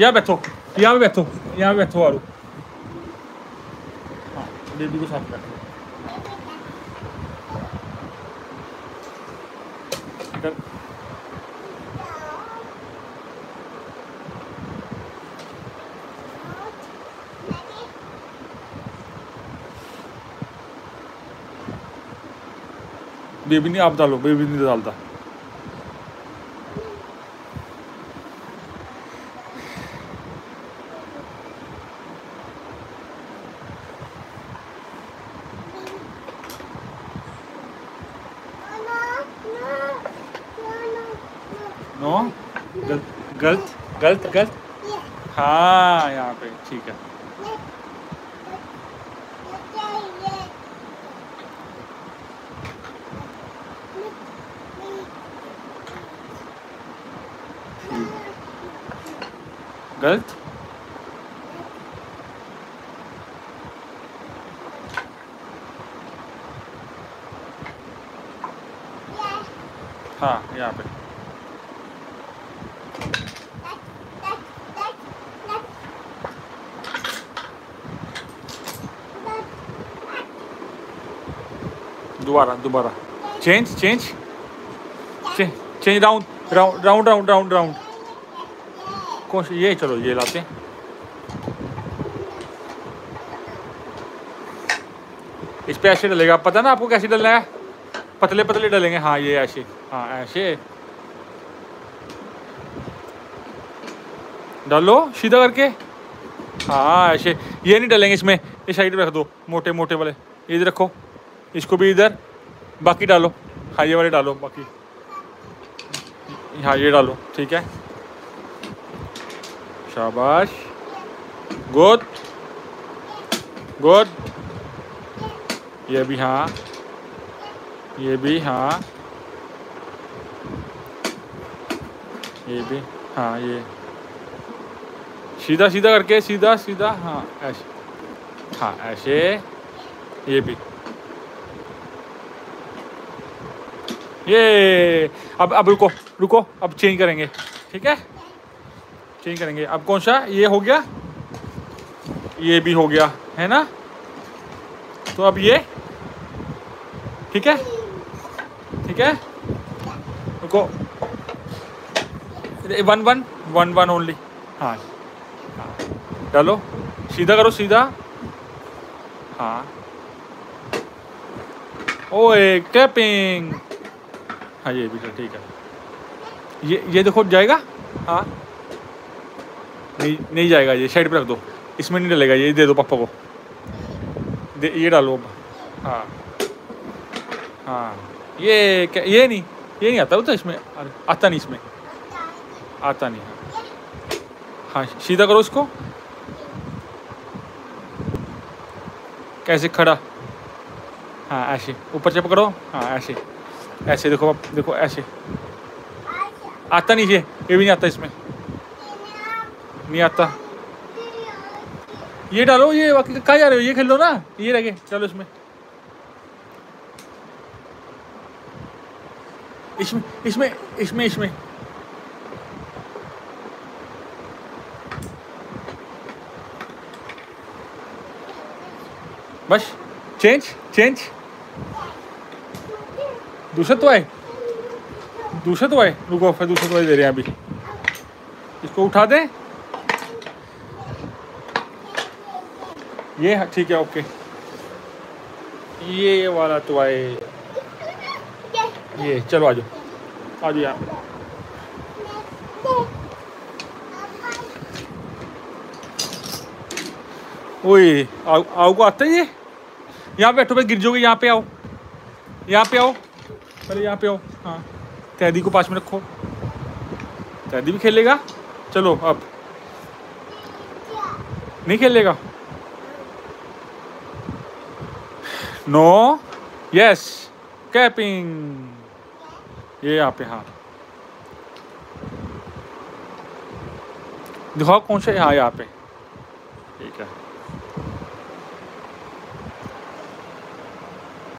यहाँ बैठो यहाँ बैठो यहाँ बैठो आरू हाँ बेबी को साथ बेबी नहीं आप डालो बेबी नहीं डालता नो? गलत गलत गलत गलत हाँ यहाँ पे ठीक है। गलत? हाँ यहाँ पे। दोबारा दोबारा। Change change change round round round round round round कौन ये चलो, ये लाते हैं। इस पे ऐसे डलेगा। पता ना आपको कैसे डलना है? पतले पतले डलेंगे। हाँ ये ऐसे। हाँ ऐसे। डालो, सीधा करके। हाँ ऐसे। ये नहीं डलेंगे इसमें। ये साइड रख दो। मोटे मोटे वाले। ये रखो। इसको भी इधर, बाकी डालो हाँ ये वाले डालो, बाकी। हाँ ये डालो, ठीक है। शाबाश। गुड गुड ये भी हाँ। ये भी हाँ। ये भी हाँ ये। सीधा सीधा करके, सीधा सीधा हाँ ऐसे। हाँ ऐसे। ये भी। ये, अब अब रुको रुको, अब चेंज करेंगे, ठीक है? चेंज करेंगे। अब कौन सा? ये हो गया। ये भी हो गया, है ना? तो अब ये, ठीक है? ठीक है? रुको। One one one one only हाँ। डालो सीधा करो, सीधा। हाँ। ओए कैपिंग हाँ ये भी ठीक है। ये ये देखो, जाएगा? हाँ। नहीं नहीं जाएगा ये साइड पर रख दो। इसमें नहीं डलेगा ये दे दो पापा को। दे, ये डालो हाँ। हाँ। ये क्या, ये नहीं ये नहीं आता तो इसमें? आता नहीं इसमें। आता नहीं हाँ। हाँ सीधा करो इसको। कैसे खड़ा? हाँ ऐसे, ऊपर से पकड़ो। हाँ ऐसे। ऐसे देखो अब देखो ऐसे। आता नहीं ये ये भी नहीं आता इसमें। नहीं आता। ये डालो, ये कहाँ जा रहे हो, ये खेल लो ना। ये रह गए, चलो इसमें। इसमें इसमें इसमें इसमें। बस चेंज चेंज दूसरा तो आए दूसरा तो आए रुको, फिर दूसरा तो आए दे रहे हैं अभी। इसको उठा दें। ये ठीक है, ओके। ये वाला तो आए। ये, चलो, आ जाओ। आ जाओ यहाँ। ओए आओ आओ को आता है ये? यहाँ पे बैठो पे गिर जाओगे, यहाँ पे आओ। यहाँ पे आओ। पहले यहाँ पे आओ। हाँ। तैदी को पास में रखो। तैदी भी खेलेगा? चलो, अब। नहीं खेलेगा? नो यस कैपिंग ये यहाँ पे हाँ। दिखाओ कौन सा हाँ यहाँ पे। ठीक है।